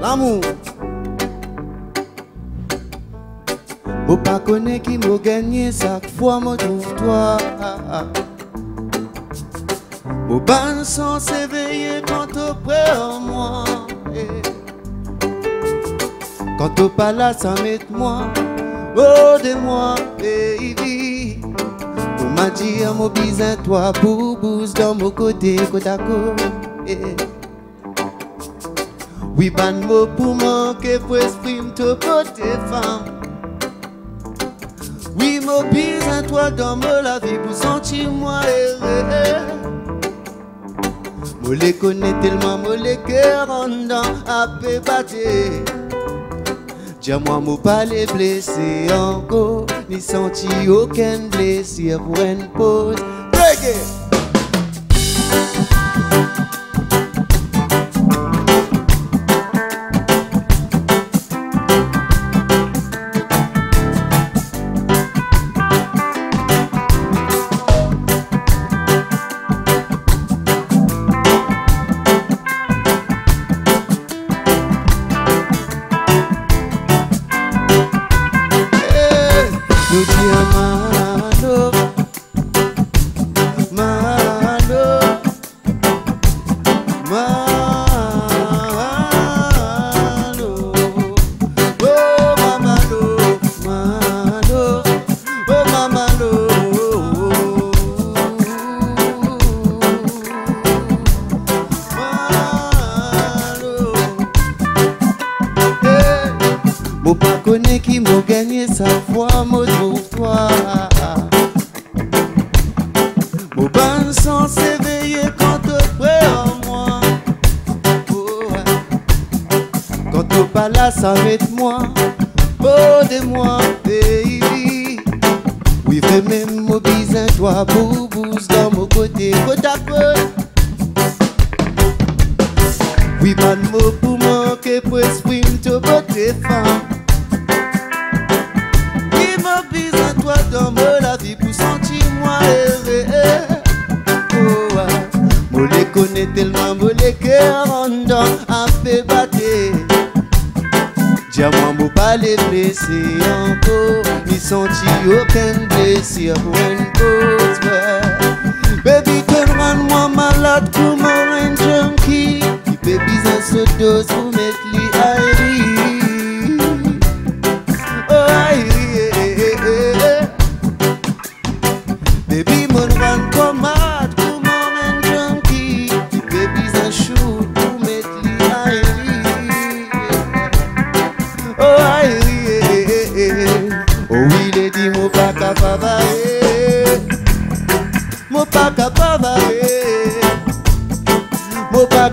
L'amour. Mo pas connaît qui m'a gagné chaque fois me trouve toi. Mo ban sans s'éveiller quand tu près en moi. Quand pas là, ça met moi. Oh de moi, baby. Pour m'a à mon toi, pour bouge dans mon côté, côte à côte. Oui, ban mot pour manquer pour exprimer te côté femme. Oui, mon bisin, toi, dans la vie pour sentir moi. Moi les connais tellement, moi les cœurs en dedans, à peu battre. Dis-moi, moi pas les blessés encore, ni senti aucune blessure pour une pause. Reggae! Connaît qui m'a gagné sa foi, mo trouve toi. Mo ban sans s'éveiller quand tu près en moi. Oh. Quand là, ça met moi. Oh, de moi, baby. Oui, fais même mon bisin, toi, boubous dans mon côté, côte à côte. Oui, de mots pour manquer pour exprimer te femme. Les connais tellement, cœurs en dedans, à fait battre. Dis-moi, moi pas les encore, ni sentir aucune blessure pour une cause. Baby, te rends-moi malade comme un junkie. Baby, ça se dose pour mettre les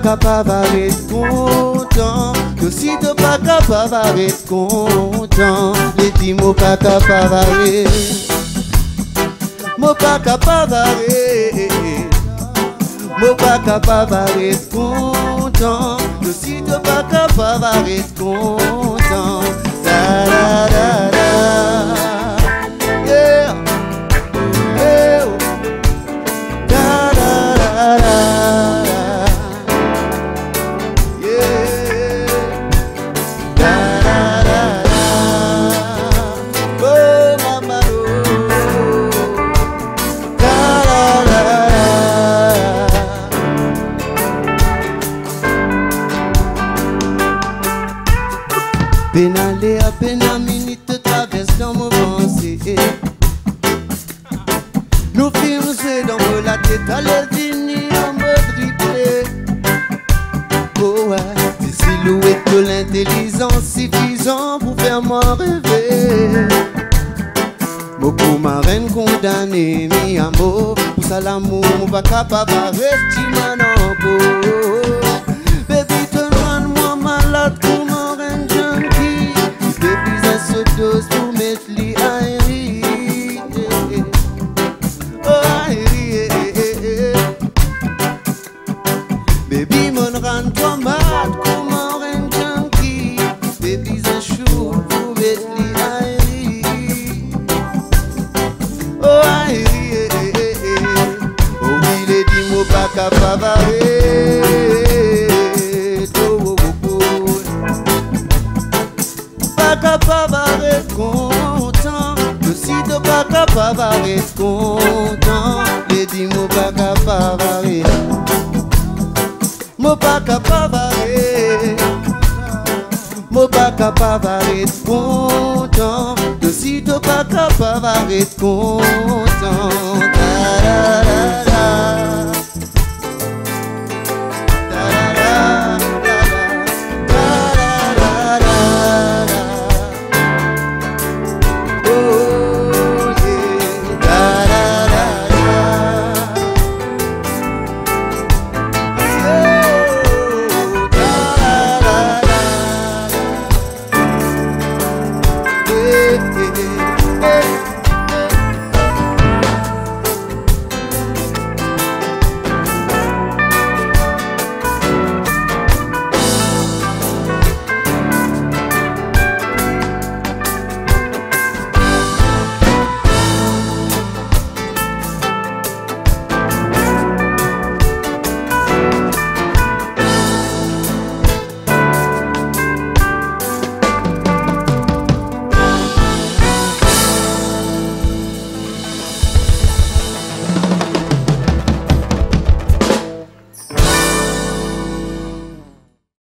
capable d'être content. Que si t'es pas capable d'être content, les dit, mon pas capable, eh. mon pas capable, eh. mon pas capable d'être content. Que si t'es pas capable d'être content, da da da da, à minute te traverse dans mon pensée. Nous films c'est dans la tête à l'infini en mode replay. Oh ouais, des silhouettes de l'intelligence suffisant pour faire moi rêver. Beaucoup ma reine condamnée, mi amour, pour ça l'amour, mon capable. Baby, pakapavare towowoko pakapavare content. Le site pakapavare content. Ledi mo pakapavare mo pakapavare mo pakapavare content. Le site pakapavare content.